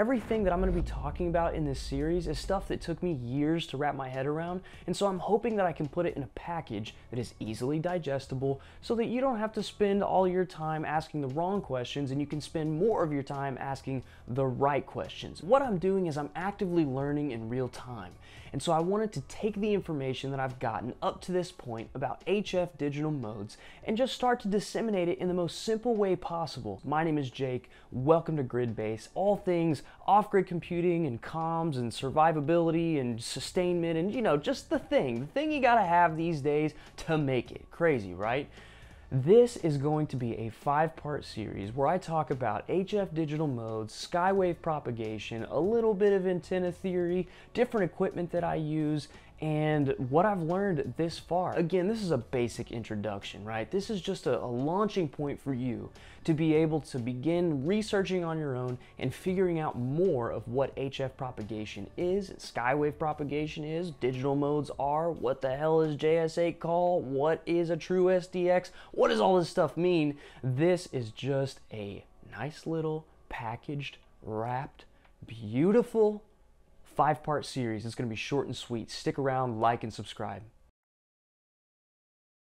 Everything that I'm going to be talking about in this series is stuff that took me years to wrap my head around, and so I'm hoping that I can put it in a package that is easily digestible so that you don't have to spend all your time asking the wrong questions and you can spend more of your time asking the right questions. What I'm doing is I'm actively learning in real time. And so I wanted to take the information that I've gotten up to this point about HF digital modes and just start to disseminate it in the most simple way possible. My name is Jake. Welcome to Gridbase. All things off-grid computing and comms and survivability and sustainment and you know, just the thing, the thing you got to have these days to make it. Crazy, right? This is going to be a five part series where I talk about HF digital modes, skywave propagation, a little bit of antenna theory, different equipment that I use, and what I've learned this far. Again, this is a basic introduction, right? This is just a, a, launching point for you to be able to begin researching on your own and figuring out more of what HF propagation is, skywave propagation is, digital modes are, what the hell is JS8Call, what is a truSDX, what does all this stuff mean? This is just a nice little packaged, wrapped, beautiful five part series. It's going to be short and sweet. Stick around, like, and subscribe.